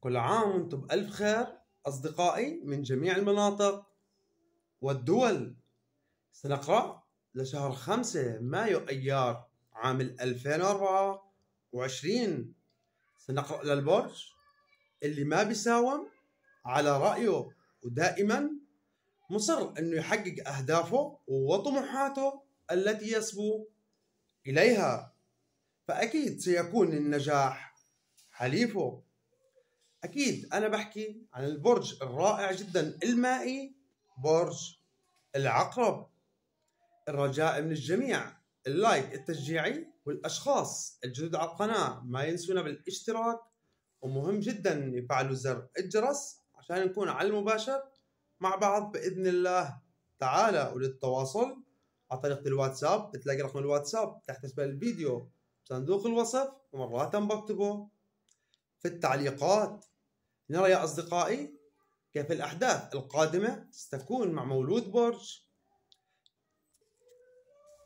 كل عام وأنتم بألف خير أصدقائي من جميع المناطق والدول. سنقرأ لشهر خمسة مايو أيار عام 2024 سنقرأ للبرج اللي ما بيساوم على رأيه ودائما مصر إنه يحقق أهدافه وطموحاته التي يسبو إليها. فأكيد سيكون النجاح حليفه. أكيد أنا بحكي عن البرج الرائع جدا المائي برج العقرب. الرجاء من الجميع اللايك التشجيعي والأشخاص الجدد على القناة ما ينسونا بالاشتراك. ومهم جدا يفعلوا زر الجرس عشان نكون على المباشر مع بعض بإذن الله تعالى وللتواصل. على طريقة الواتساب بتلاقي رقم الواتساب تحت اسفل الفيديو صندوق الوصف ومرات بكتبه. في التعليقات. نرى يا أصدقائي كيف الأحداث القادمة ستكون مع مولود برج.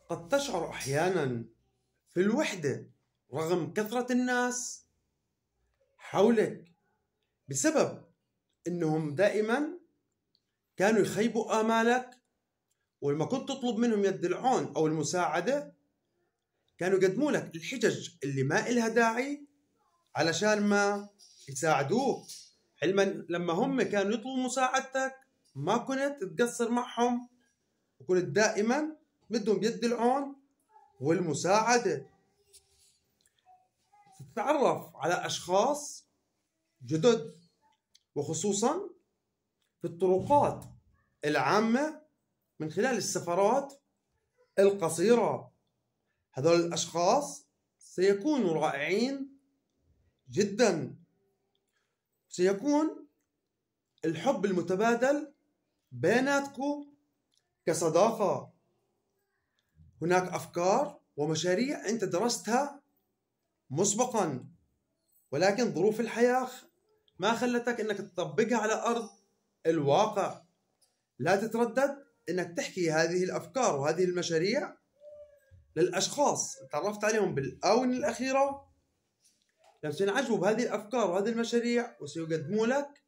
قد تشعر أحيانا في الوحدة رغم كثرة الناس حولك بسبب أنهم دائما كانوا يخيبوا آمالك ولما كنت تطلب منهم يد العون أو المساعدة كانوا يقدموا لك الحجج اللي ما إلها داعي علشان ما يساعدوك علما لما هم كانوا يطلبوا مساعدتك ما كنت تقصر معهم وكنت دائما بدهم يد العون والمساعدة. تتعرف على أشخاص جدد وخصوصا في الطرقات العامة من خلال السفرات القصيرة. هذول الأشخاص سيكونوا رائعين جدا. سيكون الحب المتبادل بيناتكم كصداقة. هناك أفكار ومشاريع أنت درستها مسبقا ولكن ظروف الحياة ما خلتك أنك تطبقها على أرض الواقع. لا تتردد أنك تحكي هذه الأفكار وهذه المشاريع للأشخاص. تعرفت عليهم بالآونة الأخيرة؟ لما سينعجبوا بهذه الأفكار وهذه المشاريع وسيقدموا لك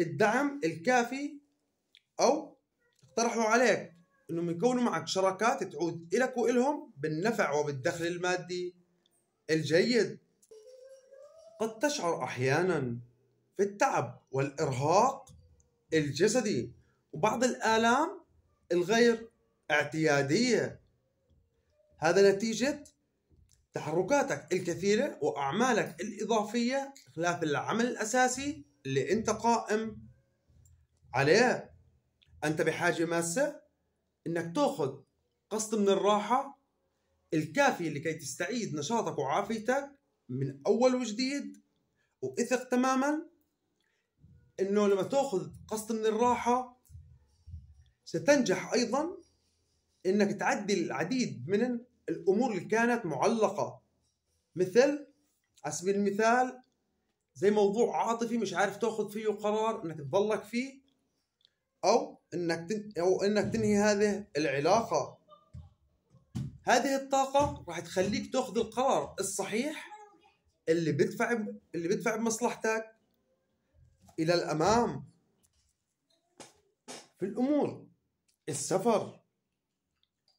الدعم الكافي أو اقترحوا عليك إنهم يكونوا معك شراكات تعود لك وإلهم بالنفع وبالدخل المادي الجيد. قد تشعر أحيانا في التعب والإرهاق الجسدي وبعض الآلام الغير اعتيادية. هذا نتيجة تحركاتك الكثيرة وأعمالك الإضافية خلاف العمل الأساسي اللي أنت قائم عليه. أنت بحاجة ماسة إنك تأخذ قسط من الراحة الكافي لكي تستعيد نشاطك وعافيتك من أول وجديد. وإثق تماما إنه لما تأخذ قسط من الراحة ستنجح أيضا إنك تعدل العديد من الأمور اللي كانت معلقة. مثل على سبيل المثال زي موضوع عاطفي مش عارف تأخذ فيه قرار إنك تضلك فيه أو إنك تن... أو إنك تنهي هذه العلاقة. هذه الطاقة راح تخليك تأخذ القرار الصحيح اللي بدفع اللي بدفع بمصلحتك إلى الأمام. في الأمور السفر.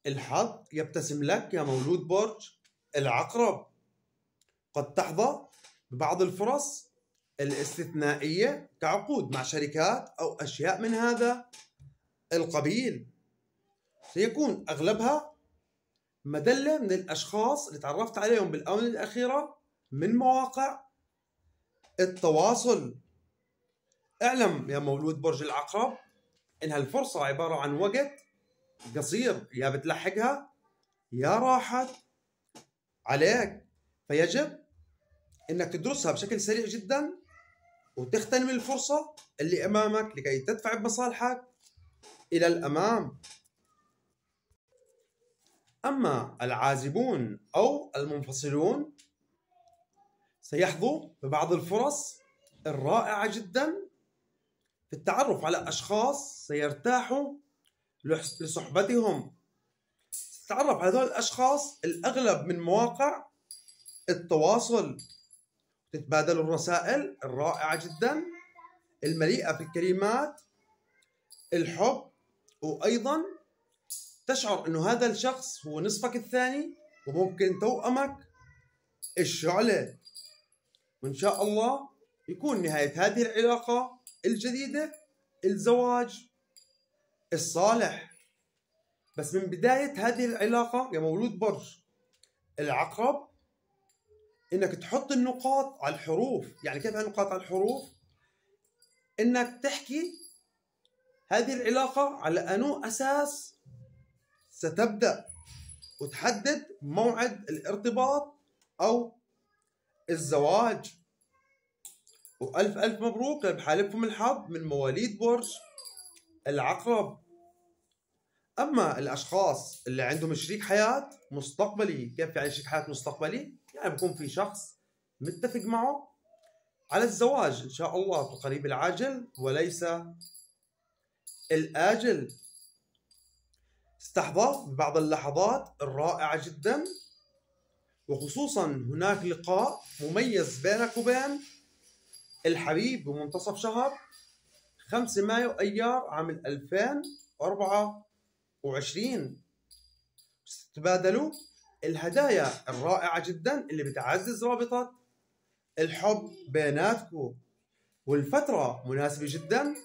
الحظ يبتسم لك يا مولود برج العقرب. قد تحظى ببعض الفرص الاستثنائية كعقود مع شركات أو أشياء من هذا القبيل. سيكون أغلبها مدلة من الأشخاص اللي تعرفت عليهم بالآونة الأخيرة من مواقع التواصل. اعلم يا مولود برج العقرب إن هالفرصة عبارة عن وقت قصير يا بتلحقها يا راحت عليك. فيجب إنك تدرسها بشكل سريع جدا وتغتنم الفرصة اللي أمامك لكي تدفع بمصالحك إلى الأمام. أما العازبون أو المنفصلون سيحظوا ببعض الفرص الرائعة جدا في التعرف على أشخاص سيرتاحوا لصحبتهم. تتعرف على هذول الأشخاص الأغلب من مواقع التواصل. تتبادلوا الرسائل الرائعة جدا المليئة في الكلمات الحب وأيضا تشعر أنه هذا الشخص هو نصفك الثاني وممكن توأمك الشعلة. وإن شاء الله يكون نهاية هذه العلاقة الجديدة الزواج الصالح. بس من بداية هذه العلاقة يا مولود برج العقرب إنك تحط النقاط على الحروف. يعني كيف النقاط على الحروف؟ إنك تحكي هذه العلاقة على أنو أساس ستبدأ وتحدد موعد الارتباط أو الزواج. وألف ألف مبروك بحالفكم الحظ من مواليد برج العقرب. أما الأشخاص اللي عندهم شريك حياة مستقبلي كيف يعني شريك حياة مستقبلي؟ يعني بكون في شخص متفق معه على الزواج إن شاء الله في القريب العاجل وليس الآجل. استحضر ببعض اللحظات الرائعة جدا وخصوصا هناك لقاء مميز بينك وبين الحبيب بمنتصف شهر 5 مايو أيار عام 2024 تبادلوا الهدايا الرائعة جدا اللي بتعزز رابطة الحب بيناتكم والفترة مناسبة جدا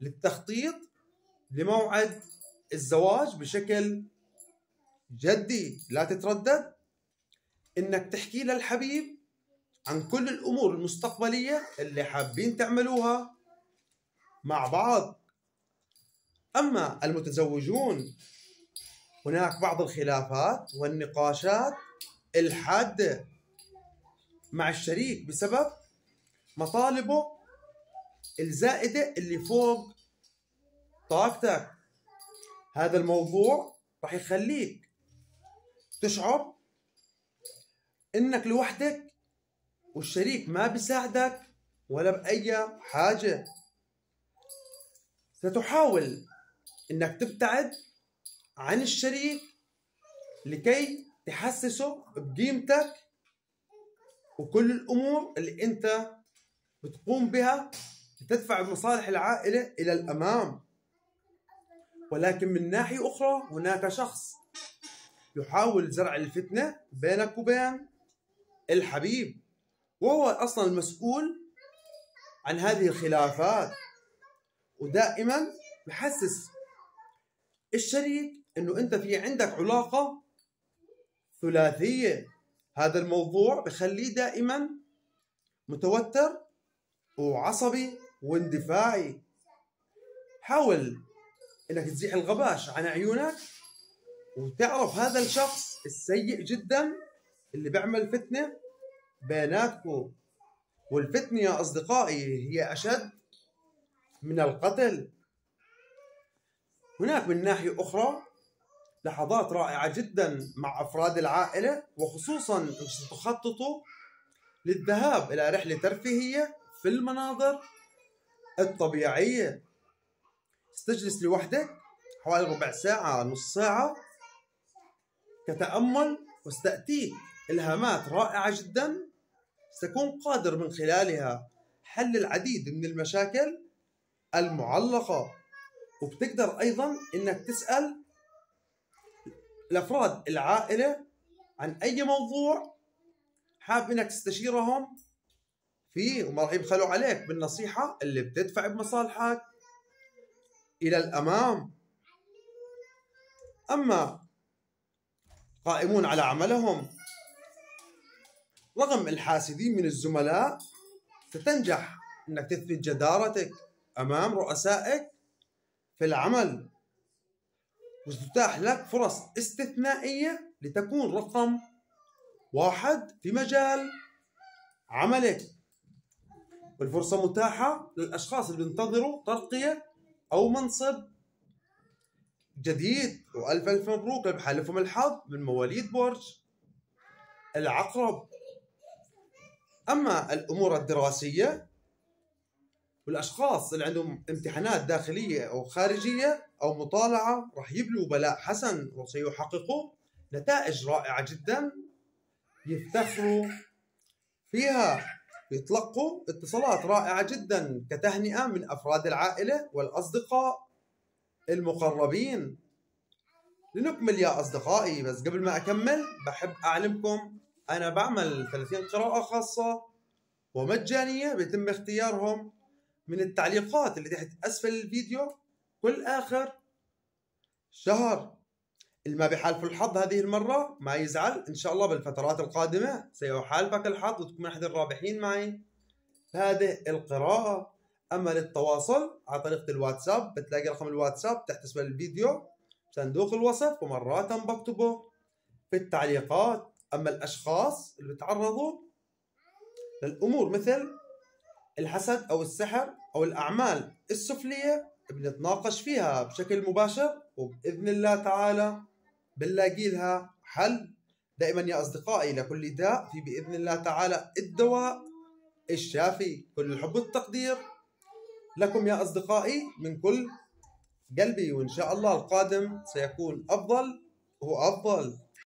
للتخطيط لموعد الزواج بشكل جدي. لا تتردد. إنك تحكي للحبيب عن كل الأمور المستقبلية اللي حابين تعملوها مع بعض. أما المتزوجون هناك بعض الخلافات والنقاشات الحاده مع الشريك بسبب مطالبه الزائدة اللي فوق طاقتك. هذا الموضوع راح يخليك تشعر إنك لوحدك والشريك ما بيساعدك ولا بأي حاجة. ستحاول إنك تبتعد عن الشريك لكي تحسسه بقيمتك وكل الأمور اللي أنت بتقوم بها لتدفع مصالح العائلة إلى الأمام. ولكن من ناحية أخرى هناك شخص يحاول زرع الفتنة بينك وبين الحبيب وهو أصلا المسؤول عن هذه الخلافات ودائما بحسس الشريك إنه أنت في عندك علاقة ثلاثية. هذا الموضوع بخليه دائما متوتر وعصبي واندفاعي. حاول إنك تزيح الغباش عن عيونك وتعرف هذا الشخص السيء جدا اللي بيعمل فتنة بيناتكم والفتنة يا أصدقائي هي أشد من القتل. هناك من ناحية أخرى لحظات رائعة جدا مع أفراد العائلة وخصوصا تخططوا للذهاب إلى رحلة ترفيهية في المناظر الطبيعية. تجلس لوحدك حوالي ربع ساعة نص ساعة. كتأمل وستأتيك إلهامات رائعة جدا ستكون قادر من خلالها حل العديد من المشاكل المعلقة. وبتقدر أيضا إنك تسأل الأفراد العائلة عن أي موضوع حاب إنك تستشيرهم فيه وما راح يبخلوا عليك بالنصيحة اللي بتدفع بمصالحك إلى الأمام. أما قائمون على عملهم رغم الحاسدين من الزملاء ستنجح إنك تثبت جدارتك أمام رؤسائك في العمل. وستتاح لك فرص استثنائية لتكون رقم واحد في مجال عملك. والفرصة متاحة للأشخاص اللي بينتظروا ترقية أو منصب جديد. وألف ألف مبروك بحالفهم الحظ من مواليد برج العقرب. أما الأمور الدراسية والأشخاص اللي عندهم امتحانات داخلية أو خارجية أو مطالعة راح يبلوا بلاء حسن وسيحققوا نتائج رائعة جدا يفتخروا فيها. يتلقوا اتصالات رائعة جدا كتهنئة من أفراد العائلة والأصدقاء المقربين. لنكمل يا أصدقائي بس قبل ما أكمل بحب أعلمكم أنا بعمل 30 قراءة خاصة ومجانية بيتم اختيارهم من التعليقات اللي تحت أسفل الفيديو كل آخر شهر. الما بحالف الحظ هذه المرة ما يزعل إن شاء الله بالفترات القادمة سيحالفك الحظ وتكون أحد الرابحين معي هذه القراءة. أما للتواصل على طريقة الواتساب بتلاقي رقم الواتساب تحت أسفل الفيديو صندوق الوصف ومرات بكتبه في التعليقات. أما الأشخاص اللي بتعرضوا للأمور مثل الحسد أو السحر أو الأعمال السفلية بنتناقش فيها بشكل مباشر وبإذن الله تعالى بنلاقي لها حل. دائما يا أصدقائي لكل داء في بإذن الله تعالى الدواء الشافي. كل الحب والتقدير لكم يا أصدقائي من كل قلبي وإن شاء الله القادم سيكون أفضل وأفضل.